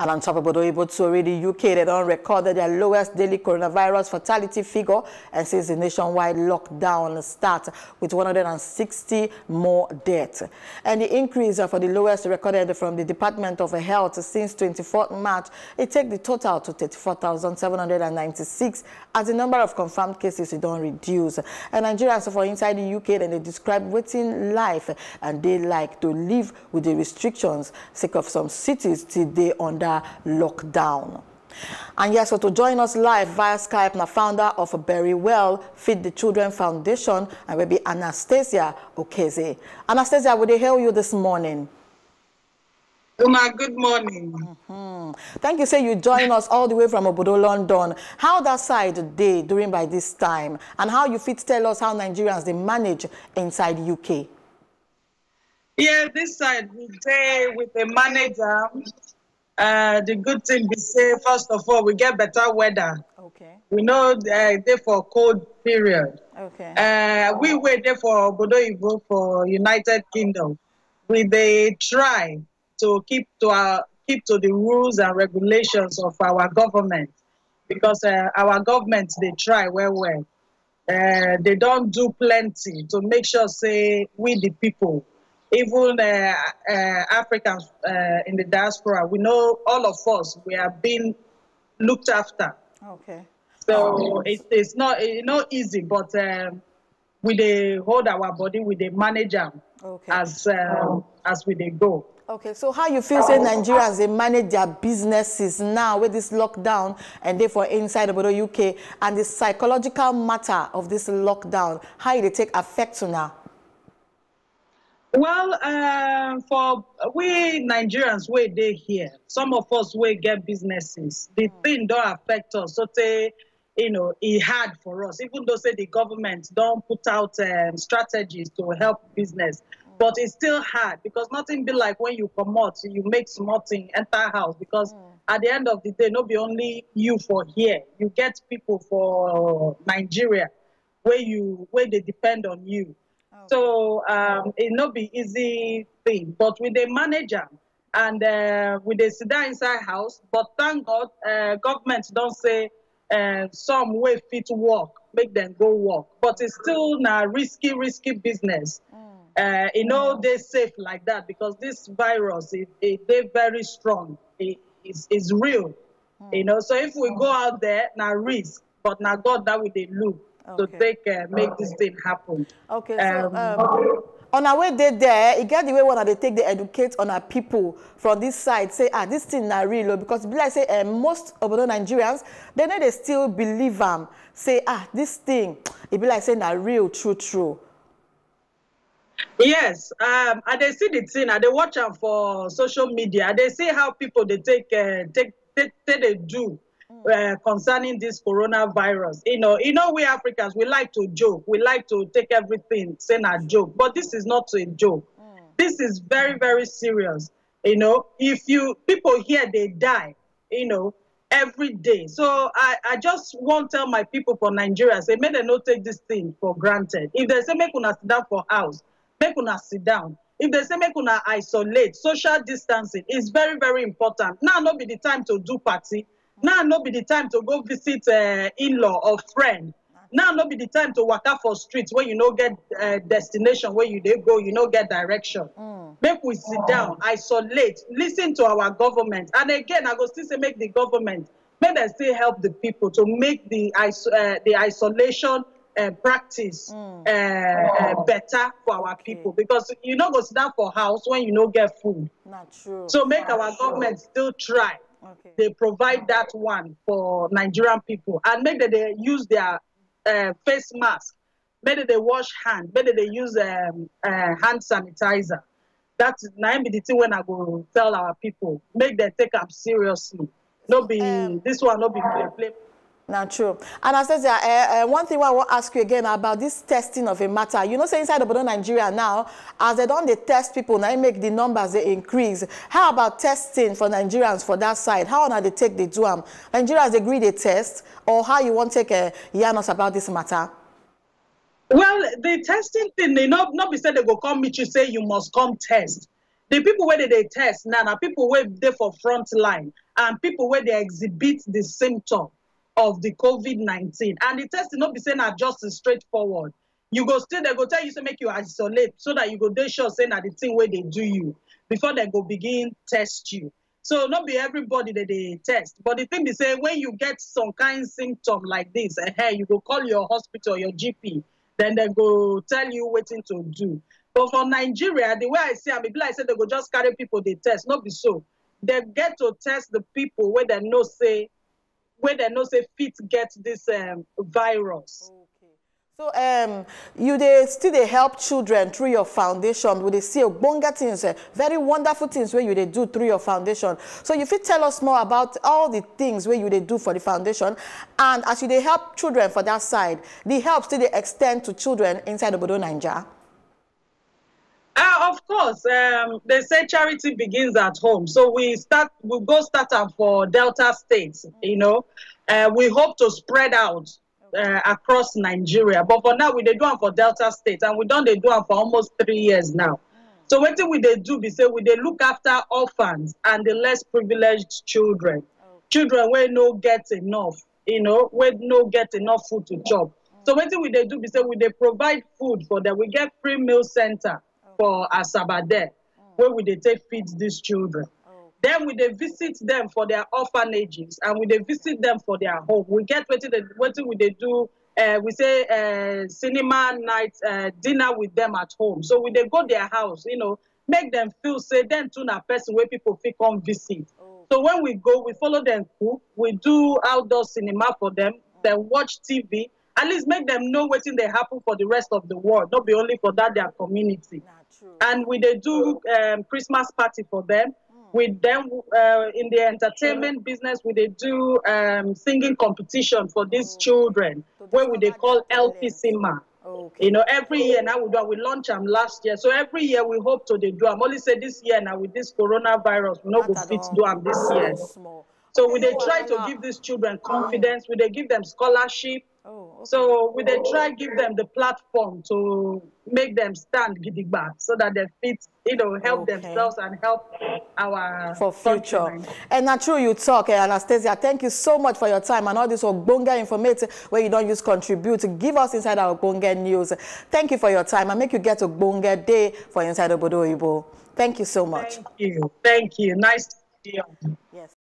And on top of Odoibo Tori, the UK, they don't record their lowest daily coronavirus fatality figure and since the nationwide lockdown start with 160 more deaths. And the increase for the lowest recorded from the Department of Health since 24th March, it take the total to 34,796 as the number of confirmed cases it don't reduce. And Nigerians for inside the UK, then they describe waiting life and they like to live with the restrictions sake of some cities till they under lockdown. And yes, so to join us live via Skype, the founder of Berrywell Feed the Children Foundation, and will be Anastasia Okezie. Anastasia, would they hail you this morning? Uma, good morning. Mm -hmm. Thank you. Say you join us all the way from Obodo, London. How that side day during by this time, and how you fit tell us how Nigerians they manage inside UK? Yeah, this side we day with the manager uh, the good thing we say, first of all, we get better weather. Okay. We know uh, they for cold period. Okay. Uh, we wait there for Bodo for United Kingdom. We they try to keep to our keep to the rules and regulations of our government because uh, our government they try well well. Uh, they don't do plenty to make sure say we the people even uh, uh, Africans uh, in the diaspora, we know all of us, we are being looked after. Okay. So it, it's not it's not easy, but um, we they hold our body, we they manage them okay. as um, as we they go. Okay, so how you feel say Nigerians they manage their businesses now with this lockdown and therefore inside the UK and the psychological matter of this lockdown, how they take effect now? Well, uh, for we Nigerians, we they here. Some of us we get businesses. The mm. thing don't affect us. So they, you know, it hard for us. Even though say the government don't put out um, strategies to help business, mm. but it's still hard because nothing be like when you come out, you make small thing enter house because. Mm. At the end of the day, not be only you for here. You get people for Nigeria, where you where they depend on you. So um, it not be easy thing, but with the manager and uh, with the sit down inside house. But thank God, uh, government don't say uh, some way fit work, make them go work. But it's still a risky, risky business. Mm. Uh, you know, they safe like that because this virus, it, it they very strong. It is is real. Mm. You know, so if we go out there, now risk, but now God that we they look okay. to take uh, make this thing happen. Okay, so um, um, on our way they there, you get the way one they take the educate on our people from this side say ah this thing not real because be like say uh, most of the Nigerians they know they still believe them say ah this thing it be like say not real true true. Yes, um, and they see the thing, and they watch them for social media. They see how people they take uh, take take, take they do uh, concerning this coronavirus. You know, you know, we Africans we like to joke. We like to take everything saying a joke, but this is not a joke. Mm. This is very very serious. You know, if you people here they die, you know, every day. So I, I just want to tell my people for Nigeria, say, may they not take this thing for granted. If they say make una sit down for house, make una sit down. If they say make una isolate, social distancing is very, very important. Now not be the time to do party now no be the time to go visit uh, in-law or friend now no be the time to walk out for streets where you no get uh, destination where you dey go you no get direction mm. make we sit down isolate listen to our government and again i go still say make the government make dem still help the people to make the uh, the isolation uh, practice mm. uh, uh, better for our people because you no go sit down for house when you no get food. Not true. So make Not our government still try Okay. they provide that one for Nigerian people and make that they use their uh, face mask, maybe they wash hand, maybe they use um, uh, hand sanitizer. That's now be the thing when I go tell our people, make them take them seriously. No be um, this one, no be play play. Not true. And I said, uh, uh, one thing I to ask you again about this testing of a matter. You know, say inside of Nigeria now, as they don't they test people, now make the numbers they increase. How about testing for Nigerians for that side? How are they take the them? Nigerians agree they test, or how you want to take a yarn us about this matter? Well, the testing thing, they not not be said they go come meet you say you must come test. The people where they test now, now people where they for front line and people where they exhibit the symptom of the COVID-19. And the test not be saying are just straightforward. You go still, they go tell you to make you isolate so that you go they sure saying that the thing where they do you before they go begin test you. So not be everybody that they test. But the thing is say when you get some kind of symptom like this, hey, you go call your hospital, your GP, then they go tell you waiting to do. But for Nigeria, the way I see it, maybe I said they go just carry people they test. Not be so. They get to test the people where they know say where they know say fit get this um, virus. So um, you they still they help children through your foundation. Would they see bonga things, uh, very wonderful things where you they do through your foundation. So if you tell us more about all the things where you they do for the foundation, and as you they help children for that side, the help still they extend to children inside Obodo Nigeria. Of course, um, they say charity begins at home. So we start, we go start up for Delta states. You know, uh, we hope to spread out uh, across Nigeria. But for now, we they do it for Delta states, and we done they do it for almost three years now. So what we they do? We say we they look after orphans and the less privileged children, children where no get enough, you know, where no get enough food to chop. So what we they do? We say we they provide food for them. We get free meal center for Asaba there, where we they take feed these children. Then we they visit them for their orphanages and we they visit them for their home. We get what they what we they do. Uh, we say uh, cinema night uh, dinner with them at home. So we they go their house, you know, make them feel say then to a person where people feel come visit. Oh. So when we go, we follow them cook. We do outdoor cinema for them. Then watch TV. At least make them know what they happen for the rest of the world, not be only for that their community. And we they do um, Christmas party for them. Mm. With them uh, in the entertainment business, we they do um, singing competition for these mm. children, where we they call LP Sima. Okay. You know, every year now we do. We launch them last year, so every year we hope to they do. I'm only say this year now with this coronavirus, we not go fit do them this year. So we they try to give these children confidence. We they give them scholarship. Oh, okay. So we they try give them the platform to make them stand gidigba so that they fit, you know, help okay. themselves and help our for future. And not true you talk, eh, Anastasia. Thank you so much for your time and all this ogbonga information where you don't use contribute give us inside our ogbonga news. Thank you for your time and make you get a ogbonga day for inside Obodo Ibo. Thank you so much. Thank you. Thank you. Nice to see you. Yes.